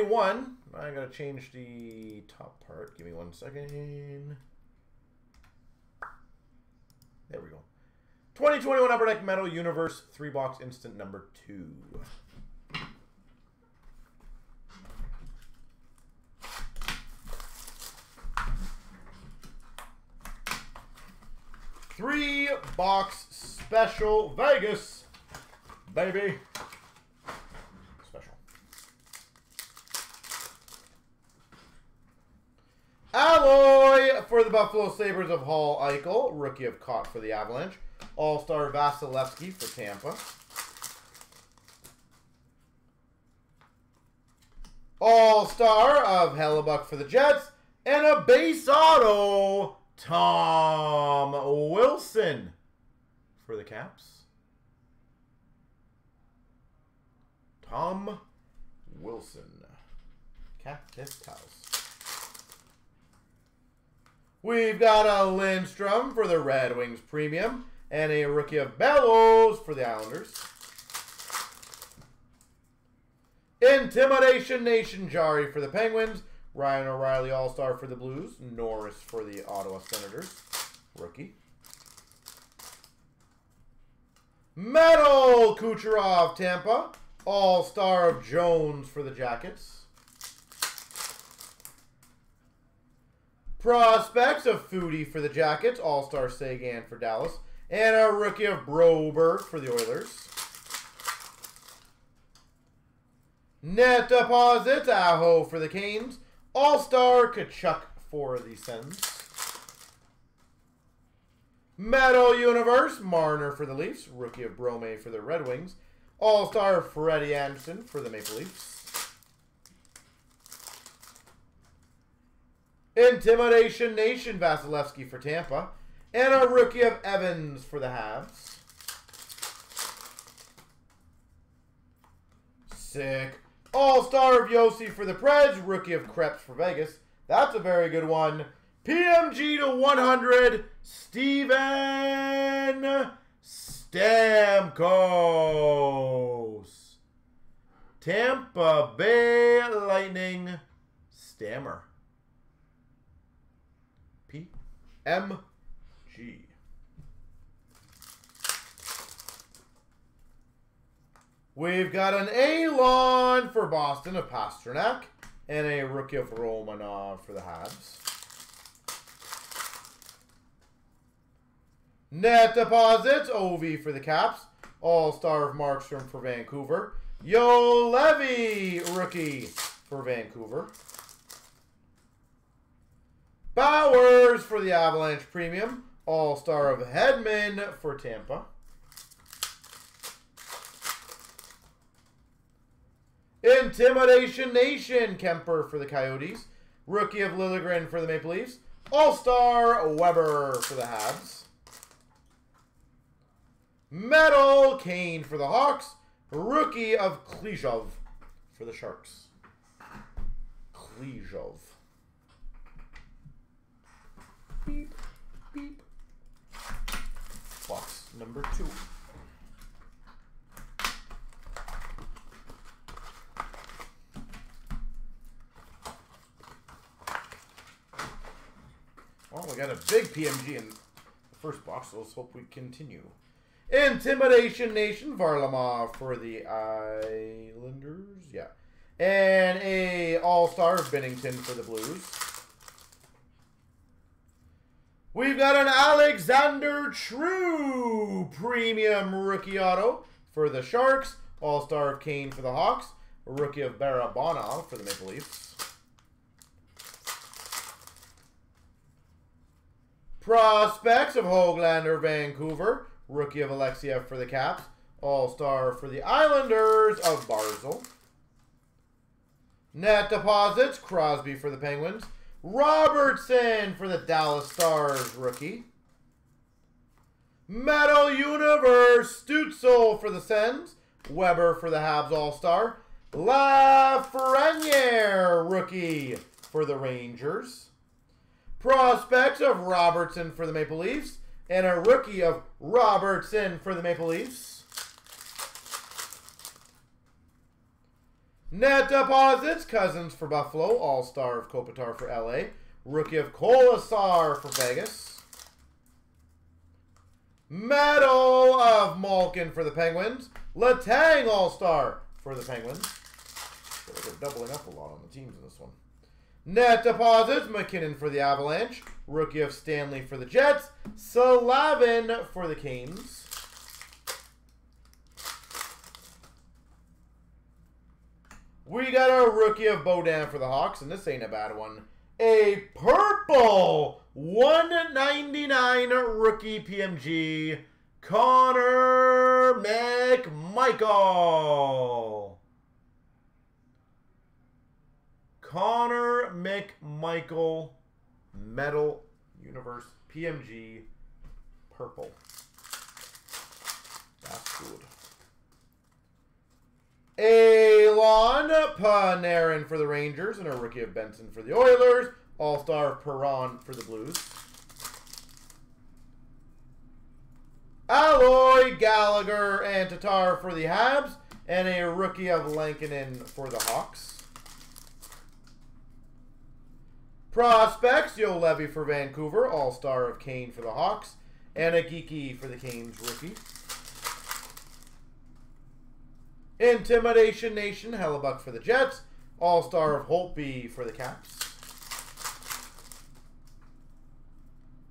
21. I gotta change the top part. Give me one second. There we go. 2021 Upper Deck Metal Universe 3 box instant number 2. Three box special Vegas, baby. Special. Alloy for the Buffalo Sabres of Hall Eichel, rookie of Caught for the Avalanche. All-Star Vasilevsky for Tampa. All-Star of Hellebuyck for the Jets. And a base auto, Tom Wilson for the Caps. Tom Wilson. cap Cactus House. We've got a Lindstrom for the Red Wings Premium. And a rookie of Bellows for the Islanders. Intimidation Nation Jarry for the Penguins. Ryan O'Reilly All-Star for the Blues. Norris for the Ottawa Senators. Rookie. Metal Kucherov Tampa. All-Star of Jones for the Jackets. Prospects of Foudy for the Jackets. All-Star Seguin for Dallas. And a rookie of Broberg for the Oilers. Net deposits, Aho for the Canes. All-Star Tkachuk for the Sens. Metal Universe, Marner for the Leafs. Rookie of Brome for the Red Wings. All-Star Freddie Andersen for the Maple Leafs. Intimidation Nation, Vasilevsky for Tampa. And a rookie of Evans for the Habs. Sick. All-Star of Josi for the Preds. Rookie of Krebs for Vegas. That's a very good one. PMG to 100, Steven Stamkos. Tampa Bay Lightning Stammer. PMG. We've got an Alloy for Boston of Pastrnak. And a rookie of Romanov for the Habs. Net deposits, OV for the Caps. All-Star of Markstrom for Vancouver. Juolevi, rookie for Vancouver. Bowers for the Avalanche Premium. All-Star of Hedman for Tampa. Intimidation Nation, Kuemper for the Coyotes. Rookie of Liljegren for the Maple Leafs. All-Star Weber for the Habs. Metal Kane for the Hawks. Rookie of Klejov for the Sharks. Klejov. Beep, beep. Box number two. Well, we got a big PMG in the first box, so let's hope we continue. Intimidation Nation, Varlamov for the Islanders. Yeah. And a All-Star Binnington for the Blues. We've got an Alexander True Premium Rookie Auto for the Sharks. All-Star of Kane for the Hawks. Rookie of Barabanov for the Maple Leafs. Prospects of Hoglander, Vancouver. Rookie of Alexeyev for the Caps. All-Star for the Islanders of Barzal. Net deposits, Crosby for the Penguins. Robertson for the Dallas Stars rookie. Metal Universe, Stützle for the Sens. Weber for the Habs All-Star. Lafreniere rookie for the Rangers. Prospects of Robertson for the Maple Leafs. And a rookie of Robertson for the Maple Leafs. Net deposits, Cousins for Buffalo, All-Star of Kopitar for LA, Rookie of Kolesar for Vegas. Medal of Malkin for the Penguins. Letang All-Star for the Penguins. they're doubling up a lot on the teams in this one. Net deposits, MacKinnon for the Avalanche. Rookie of Stanley for the Jets. Slavin for the Canes. We got a rookie of Beaudin for the Hawks, and this ain't a bad one. A purple 199 rookie PMG, Connor McMichael. Connor McMichael, Metal Universe PMG, purple. That's good. Alloy Panarin for the Rangers and a rookie of Benson for the Oilers. All-Star of Perron for the Blues. Alloy Gallagher and Tatar for the Habs. And a rookie of Lankinen for the Hawks. Prospects, Juolevi for Vancouver. All-Star of Kane for the Hawks. And a Geekie for the Canes rookie. Intimidation Nation, Hellebuyck for the Jets. All-Star of Holtby for the Caps.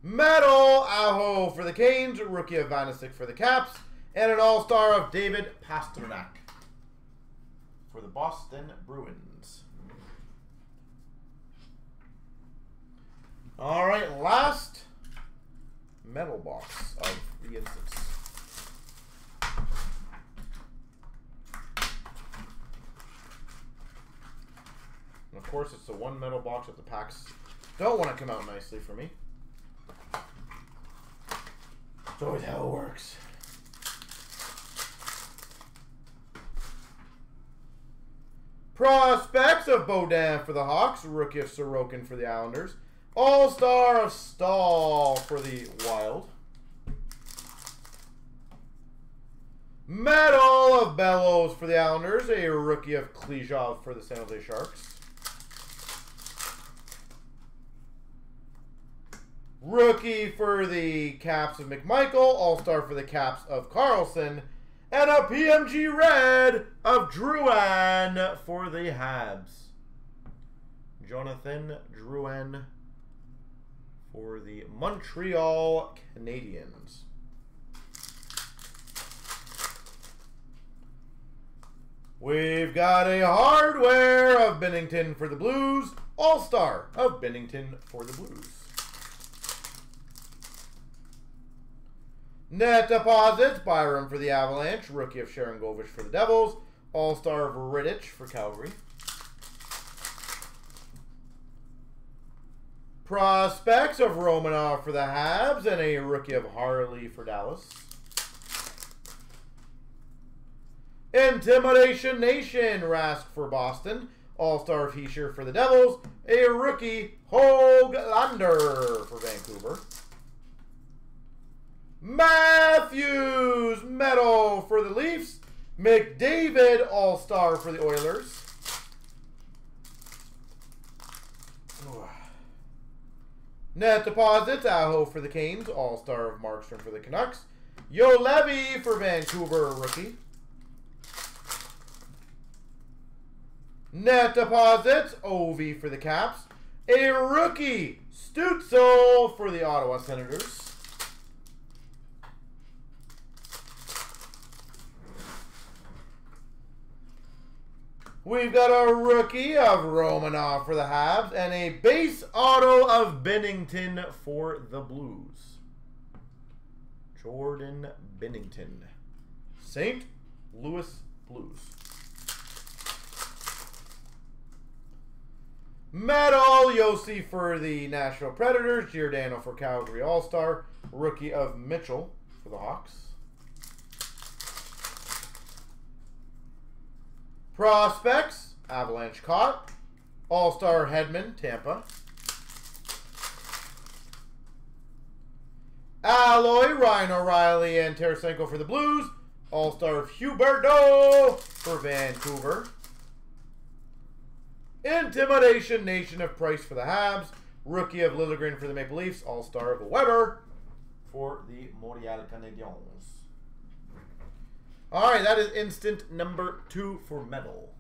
Metal Aho for the Canes. Rookie of Vanecek for the Caps. And an All-Star of David Pastrnak for the Boston Bruins. All right, last metal box of the instance. And of course, it's the one metal box that the packs don't want to come out nicely for me. It's always how it works. Prospects of Beaudin for the Hawks. Rookie of Sorokin for the Islanders. All-Star of Staal for the Wild. Medal of Bellows for the Islanders. A rookie of Klejov for the San Jose Sharks. Rookie for the Caps of McMichael. All-Star for the Caps of Carlson. And a PMG Red of Drouin for the Habs. Jonathan Drouin for the Montreal Canadiens. We've got a hardware of Binnington for the Blues. All-Star of Binnington for the Blues. Net deposits, Byram for the Avalanche, rookie of Sharangovich for the Devils, All-Star of Rittich for Calgary. Prospects of Romanov for the Habs and a rookie of Harley for Dallas. Intimidation Nation, Rask for Boston. All-Star of Hischier for the Devils. A rookie, Hoglander for Vancouver. Matthews medal for the Leafs. McDavid All-Star for the Oilers. Net deposits, Aho for the Canes. All-Star of Markstrom for the Canucks. Juolevi for Vancouver, rookie. Net deposits, Ovi for the Caps. A rookie, Stützle for the Ottawa Senators. We've got a rookie of Romanov for the Habs and a base auto of Binnington for the Blues. Jordan Binnington. St. Louis Blues. Metal Josi for the Nashville Predators. Giordano for Calgary All-Star. Rookie of Mitchell for the Hawks. Prospects, Avalanche caught. All-Star Hedman, Tampa. Alloy, Ryan O'Reilly, and Tarasenko for the Blues. All-Star Huberdeau for Vancouver. Intimidation Nation of Price for the Habs. Rookie of Liljegren for the Maple Leafs. All Star of Weber for the Montreal Canadiens. All right, that is instant number two for metal.